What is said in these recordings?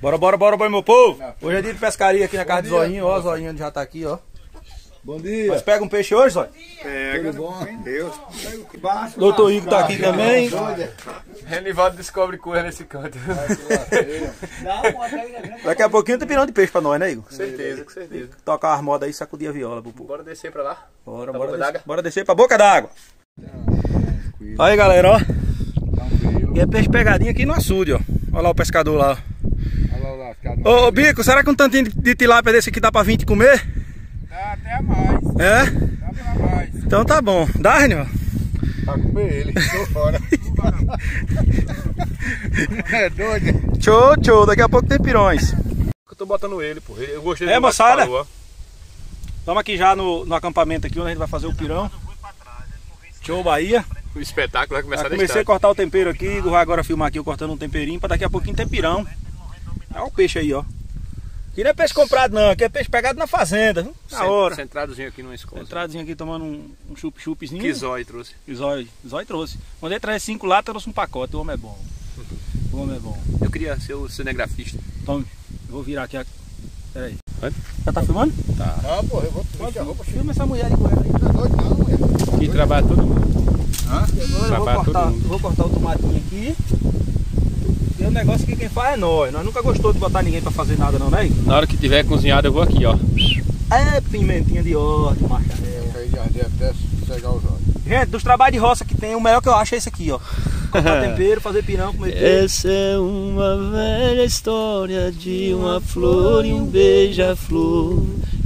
Bora, bora, bora, bora, meu povo. Hoje é dia de pescaria aqui na casa do Zoinho, ó, o Zoinho já tá aqui, ó. Bom dia. Mas pega um peixe hoje, Zóio? Pega. Tudo bom? Deus. Doutor Igor tá aqui também. Renivaldo descobre coisa nesse canto. Daqui a pouquinho tem pirão de peixe pra nós, né, Igor? Com certeza, com certeza. Tocar as modas aí, sacudir a viola pro povo. Bora descer pra lá? Bora, Pra bora, d'água? bora descer pra boca d'água. Aí, galera, ó. E é peixe pegadinho aqui no açude, ó. Olha lá o pescador lá. Olha lá o lascado. Ô, ô, Bico, será que um tantinho de- de tilápia desse aqui dá pra 20 comer? Dá até mais. É? Dá pra mais. Então tá bom. Dá, Renival? Pra comer ele. Tô fora. é doido. Show, show. Daqui a pouco tem pirões. Eu tô botando ele, pô. Eu gostei É, moçada? Estamos aqui já no, no acampamento aqui, onde a gente vai fazer o pirão. Show Bahia. O espetáculo vai começar Já comecei a cortar o tempero aqui, vai agora filmar aqui eu cortando um temperinho, pra daqui a pouquinho ter pirão. É o peixe aí, ó. Aqui não é peixe comprado não, aqui é peixe pegado na fazenda, viu? Na hora. Centradozinho aqui numa escola. Entradozinho aqui tomando um, um chup-chupzinho. Que zóio trouxe. Zóio, Zóio trouxe. Quando ele traz cinco latas, trouxe um pacote, o homem é bom. O homem é bom. Eu queria ser o cinegrafista. Tome, eu vou virar aqui a... Pera aí. Vai. Já tá filmando? Ah, porra, eu vou vestir a roupa. Filma essa mulher aí com ela. Não é doido não, mulher. Aqui trabalha todo mundo. Hã? Agora eu vou cortar, vou cortar o tomatinho aqui. E o negócio que quem faz é nós. Nós nunca gostou de botar ninguém pra fazer nada não, né? Na hora que tiver cozinhado, eu vou aqui, ó. É pimentinha de ordem, macha. É. Aí já deve até cegar os olhos. Gente, dos trabalhos de roça que tem, o melhor que eu acho é esse aqui, ó. Cortar tempero, fazer pirão, comer peixe. Essa é uma velha história de uma flor e um beija-flor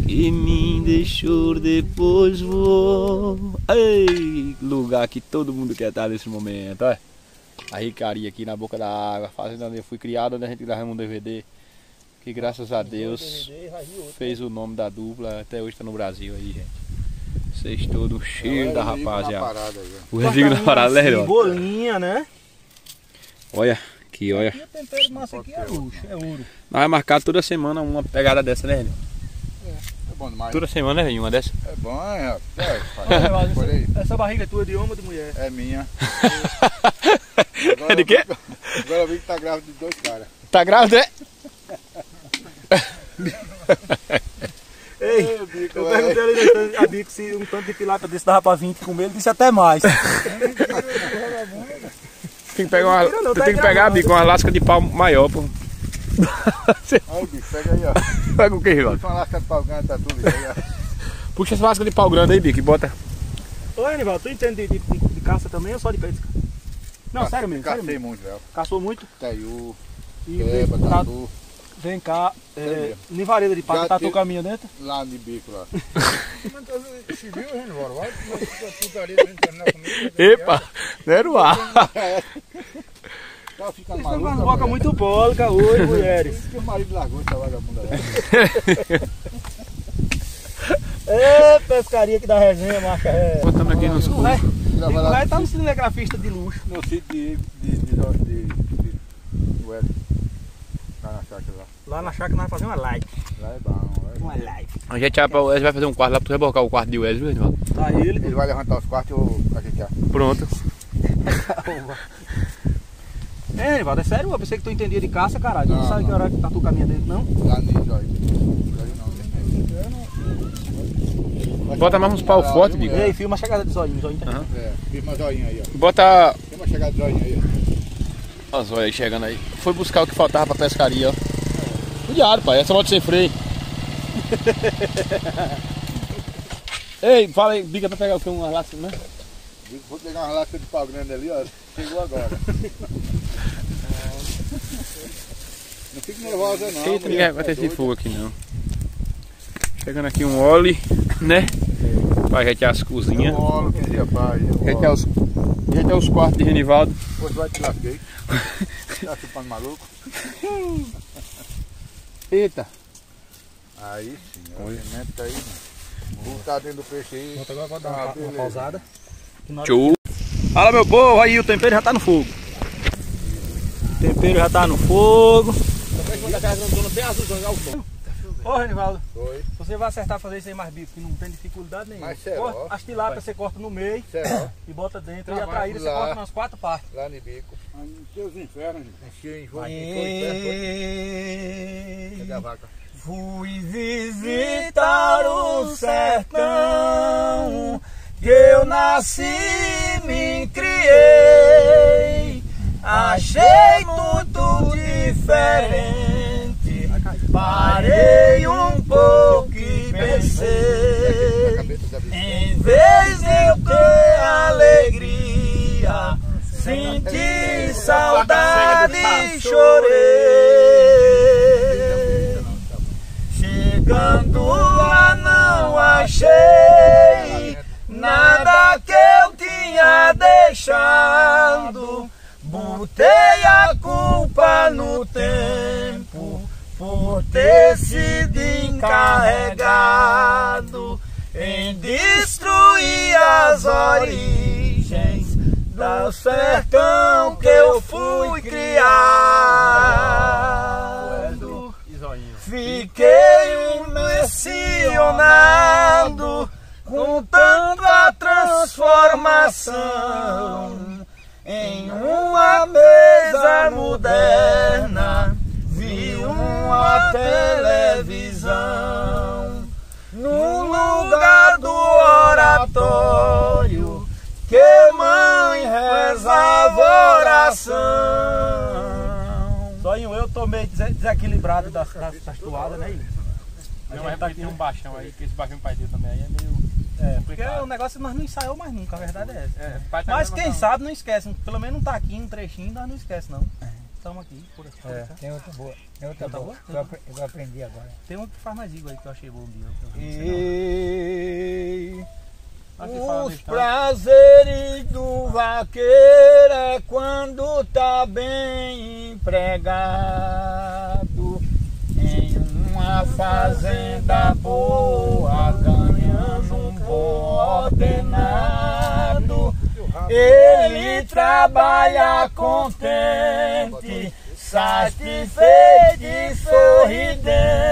que me deixou depois voou. Ei, lugar que todo mundo quer estar nesse momento, olha. A ricaria aqui na boca da água, fazenda onde eu fui criado, onde a gente gravamos um DVD. Que graças a Deus fez o nome da dupla, até hoje está no Brasil aí, gente. Vocês todos cheios da na rapaziada. O Rodrigo da parada, né, Assim? Bolinha, né? Olha, aqui, olha. E o tempero massa aqui é luxo, é ouro. Nós vai marcar toda semana uma pegada dessa, né, Renato? É bom demais. Toda semana, né, uma dessa? É bom, é. É, essa, essa barriga é tua de homem ou de mulher? É minha. É de quê? Agora eu vi que tá grávida de dois caras. Tá grávida, é? Ei, eu é. perguntei ali a Bico se um tanto de tilápia desse dava pra 20 comer, ele disse até mais. Tem que pegar uma, tu tá tem que pegar, gravado. bico, uma lasca de pau maior, pô. Aí, bicho, pega aí, ó. Pega o que? Põe uma lasca de pau grande, tá tudo aí, ó. Puxa essa lasca de pau grande aí, bico, e bota. Ô, Anival, tu entende de, de- de caça também ou só de pesca? Não, sério mesmo, sério Cacei mesmo. muito, Léo. Caçou muito Taiu, tá- tatu, vem cá, é, nem vareda de paca, Já tatu teve- caminha dentro. lá de bico lá. Mas se viu, Renvoro? Vai putaria pra gente terminar comigo. Epa, não era o ar. Tá ficando Vocês maluco. uma boca muito bólica hoje, mulheres. que o marido largou essa vagabunda. Ê, pescaria que dá resenha, marca é. Botamos aqui nos vai, Grava vai estar no cinegrafista de luxo. no sítio de, de, de, de, de, de. Lá na chácara lá. Lá na chácara nós vamos fazer uma live. Lá é bom, é bom. Uma live. A gente vai, pra, Wesley vai fazer um quarto lá pra tu rebocar o quarto de Wesley, Renato? Tá ele. Ele vai levantar os quartos e eu ajeitar. Pronto. É, Nivaldo, é sério? Eu pensei que tu entendia de caça, caralho. Tu não Não, sabe que não. hora que tatu caminha dentro, não? Nisso, ó. Aí não, tem Bota mais uns pau forte, bico. Ei, filma a chegada de zóio, zóio. Aham. É, firma a zoinha aí, ó. Bota Firma a chegada de zoinha aí, ó. as olhas aí chegando aí. Foi buscar o que faltava pra pescaria, ó. Cuidado, pai, essa moto sem freio. Ei, fala aí, bica pra pegar o que? Uma lasca, né? Vou pegar uma lasca de pau grande ali, ó. Chegou agora. Não fique nervosa não. Eita, ninguém vai tá ter esse doida. fogo aqui não. Chegando aqui um óleo, né? Pra ajeitar as cozinhas. Eu olo, que dia pai. eu Ajeitar olo. os, ajeitar os quartos de Renivaldo. Depois vai te lasquei. Tá chupando maluco? Eita. Aí sim, ó. Pimenta tá aí, mano. Vou botar dentro do peixe aí. Pronto, agora vou dar Ah, uma, uma pausada. Show. Fala meu povo, aí o tempero já tá no fogo. O tempero já tá no fogo. Ô, Renivaldo, Oi. você vai acertar fazer isso aí mais bico, que não tem dificuldade nenhuma. Mas será? Ó, As tilápias você corta no meio Será? e bota dentro. E a Trabalho traíra você corta nas quatro partes. Lá no bico. Teus infernos. Encheu em jogo. E... da vaca. Fui visitar o sertão que eu nasci e me criei. Achei muito diferente. Saudade e chorei. Chegando lá não achei nada que eu tinha deixado. Botei a culpa no tempo por ter sido encarregado em destruir as origens do sertão que eu fui criado. Fiquei impressionado com tanta transformação em uma mesa moderna. Oração. Só em eu tô meio dese- desequilibrado das, das, das toadas, né? Ilha? Não, é tá porque tem um baixão aí, que esse baixão pai dele também aí é meio. É, porque o negócio nós não ensaiou mais nunca, a verdade é essa. É, tá Mas quem sabe não esquece, pelo menos não tá aqui um trechinho, nós não esquece não. Estamos aqui, por aqui. É, tá? tem outra boa. Tem outra Outra boa. boa? Eu apre- Eu aprendi agora. Tem um que faz mais igual aí que eu achei bom dia. que eu vi, os prazeres do vaqueiro é quando tá bem empregado em uma fazenda boa, ganhando um bom ordenado. Ele trabalha contente, satisfeito e sorridente,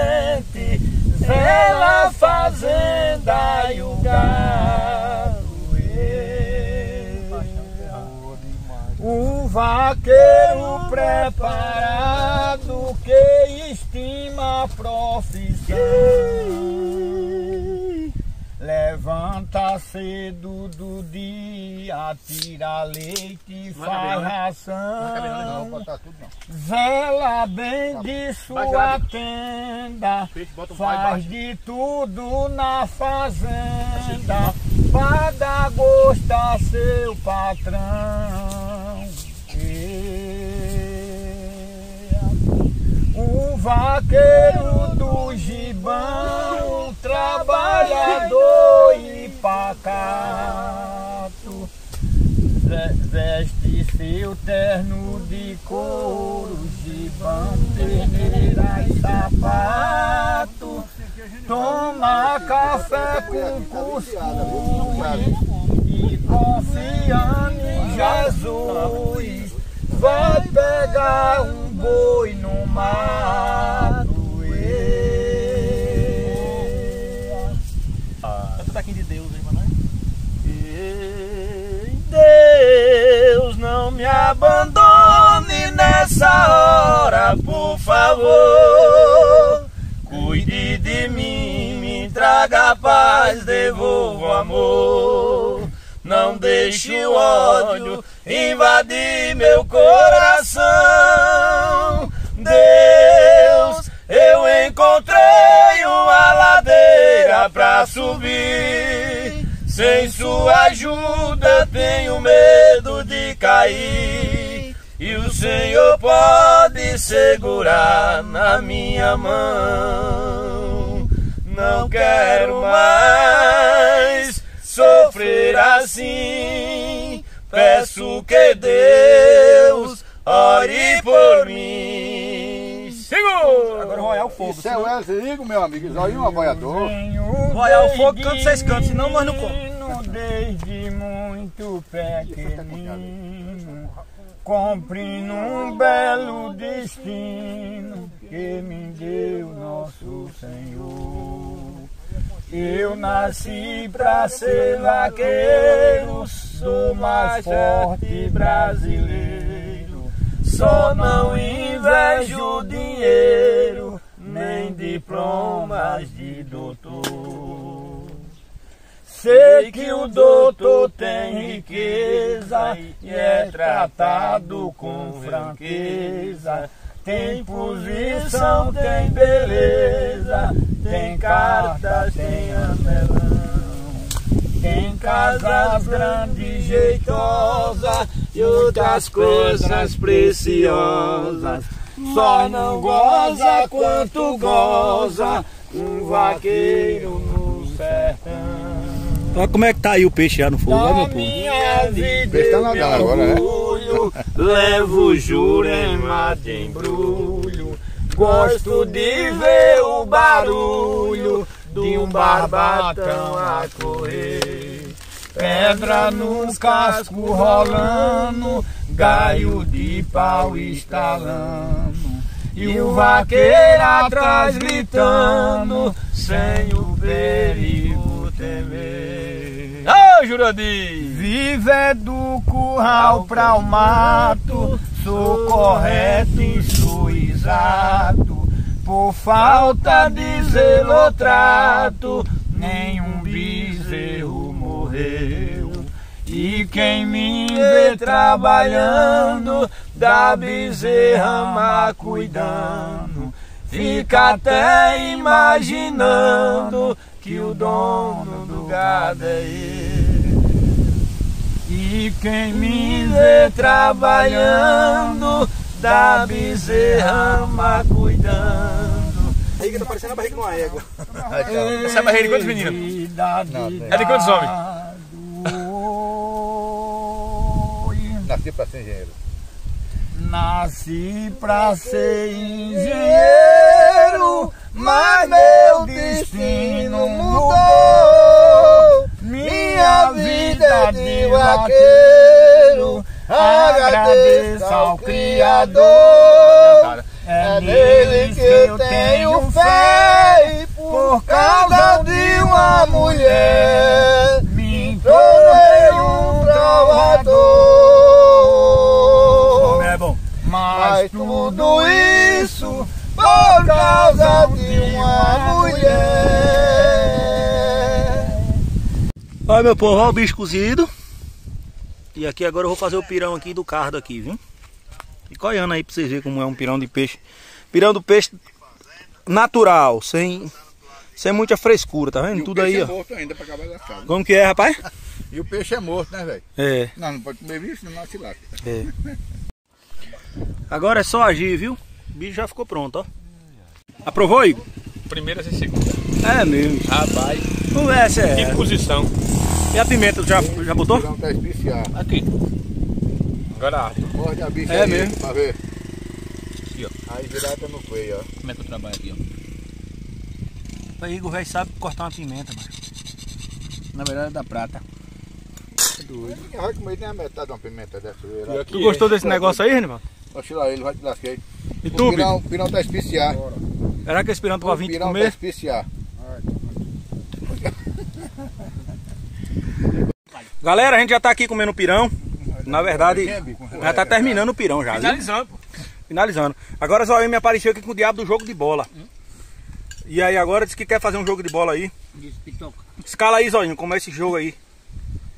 vela fazenda e o gado. Vaqueiro preparado que estima a profissão. Levanta cedo do dia, tira leite e é faz né? ração. tudo não. Vela bem de sua tenda, faz de tudo na fazenda, pra dar gosto a seu patrão. O vaqueiro do gibão, trabalhador e pacato, ve- veste seu terno de couro, gibão, peneira e sapato, toma café com cuscuz e confiando em Jesus, vai pegar um boi no mato. Canta daqui de Deus pra nós. Ei, Deus, não me abandone nessa hora, por favor. Cuide de mim, me traga paz, devolva o amor. Não deixe o ódio invadir meu coração. Deus, eu encontrei uma ladeira pra subir. Sem sua ajuda tenho medo de cair. E o Senhor pode segurar na minha mão. Não quero mais sofrer assim. Peço que Deus ore por mim. Segura! Agora o Royal Fogo. Isso é o Elcio Rigo, meu amigo. Zóio um apoiador. Royal Fogo, canta vocês cantam, senão nós não comemos. Desde muito pequenino cumprindo um belo destino que me deu nosso Senhor. Eu nasci pra ser vaqueiro, sou mais forte brasileiro. Só não invejo dinheiro, nem diplomas de doutor. Sei que o doutor tem riqueza e é tratado com franqueza. Tem posição, tem beleza, tem cartas, tem anelão. Tem casas grandes, jeitosas e outras coisas preciosas. Só não goza quanto goza um vaqueiro no sertão. Olha como é que tá aí o peixe já no fogo, olha meu povo. minha vida Peixe tá nadando agora, né? Levo Jurema de embrulho Gosto de ver o barulho De um barbatão a correr. Pedra no casco rolando Gaio de pau estalando. E o vaqueiro atrás gritando, sem o perigo temer. Jurandir! Vive do curral pra o mato, sou correto e sou exato. Por falta de zelo trato, nenhum bezerro morreu. E quem me vê trabalhando, da bezerra má cuidando, fica até imaginando que o dono do gado é ele. E quem me vê trabalhando, da bezerra má cuidando. Aí que tá parecendo a barriga de uma égua. Essa é a barreira de quantos meninos? É de quantos homens? Nasci pra ser engenheiro. Nasci pra ser engenheiro, mas meu destino mudou. Minha vida de vaqueiro, agradeço ao Criador. É nele que eu tenho fé, e por causa de uma mulher, me tornei um trovador. É bom. Mas tudo isso por causa de uma mulher. Olha meu povo, olha o bicho cozido. E aqui agora eu vou fazer o pirão aqui do cardo aqui, viu? Fica olhando aí pra vocês verem como é um pirão de peixe. Pirão do peixe natural, sem, sem muita frescura, tá vendo? E o Tudo peixe aí, é ó. morto ainda pra acabar. Como que é, rapaz? E o peixe é morto, né, velho? É, Não, não pode comer bicho, senão não se lasca. é. Agora é só agir, viu? O bicho já ficou pronto, ó. Aprovou, Igor? Primeira e segunda. É mesmo. Rapaz, Conversa que é. posição. E a pimenta, já, já botou? O pirão tá especial. Aqui. Agora, Morde a bicha É aí, mesmo. pra ver. Aqui, ó. Aí direto no coelho, ó. como é que eu trabalho aqui, ó. O Igor velho sabe cortar uma pimenta, mas. Na verdade é da prata. Ninguém vai comer nem a metade de uma pimenta dessa. Tu gostou desse negócio aí, Renival? Oxe lá, ele vai te lascar aí. E O tu, pirão, o pirão tá especial. Será que esse pirão tu vai O vir te pirão tá comer? especial. Galera, a gente já tá aqui comendo pirão. Na verdade, já tá terminando o pirão já? Finalizando, pô. Finalizando. Agora Zóio me apareceu aqui com o diabo do jogo de bola. E aí agora disse que quer fazer um jogo de bola aí. Escala aí, Zóio, como é esse jogo aí.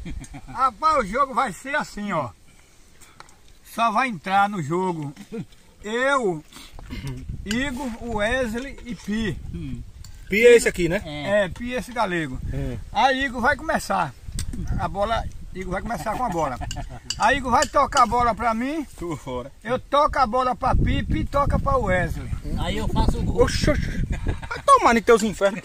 Rapaz, o jogo vai ser assim, ó. Só vai entrar no jogo eu, Igor, Wesley e Pi. Pia é esse aqui, né? É, Pi esse galego. É. Aí Igor vai começar. A bola, Igor vai começar com a bola. Aí Igor vai tocar a bola pra mim, Tu fora. eu toco a bola pra Pi, Pi toca pra Wesley. Aí eu faço o gol. Oxi, oxi. Vai tomar em teus infernos.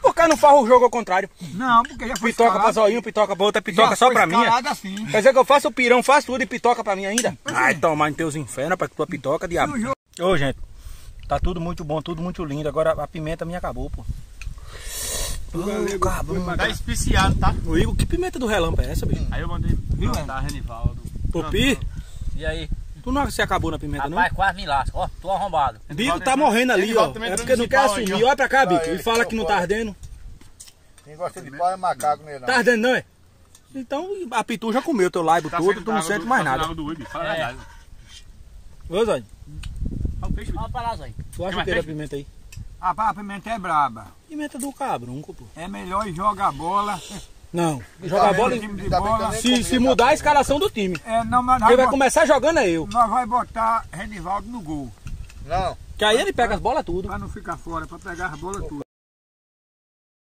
Por que não faz o jogo ao contrário? Não, porque já foi Pitoca pra escalado. Zoinho, pitoca pra outra, pitoca Já só foi pra mim. é? escalado assim. Quer dizer que eu faço o pirão, faço tudo e pitoca pra mim ainda? Vai tomar em teus infernos pra tua pitoca, diabo. E o jogo- Ô, gente, tá tudo muito bom, tudo muito lindo. Agora a pimenta minha acabou, pô. Ô, cabrão. Tá especiado, tá? Ô, Igor, que pimenta do relâmpago é essa, bicho? Aí eu mandei viu, tá Renivaldo. O Pi? E aí? Tu não se acabou na pimenta, não? Rapaz, quase me lasca. Ó, tô arrombado. Bico tá morrendo ali, ó. É porque não quer assumir. Olha pra cá, Bico. E fala que não tá ardendo. Quem gosta de pau é macaco nele, não. Tá ardendo, não é? Então a Pitu já comeu teu laibo todo, tu não sente mais nada. Fala a É. verdade. Ô, Zóio, Olha o peixe, Olha pra lá, Zóio. tu acha o que da pimenta aí? A pimenta é braba. Pimenta do cabrunco, pô. É melhor jogar bola. Não, jogar bola. time de bola. nem Se, se tá? mudar a escalação do time. É, não, mas Quem vai bot- começar jogando é eu. nós vai botar Renivaldo no gol. Não. Que aí ele pega as bolas tudo. Pra não ficar fora, pra pegar as bolas tudo.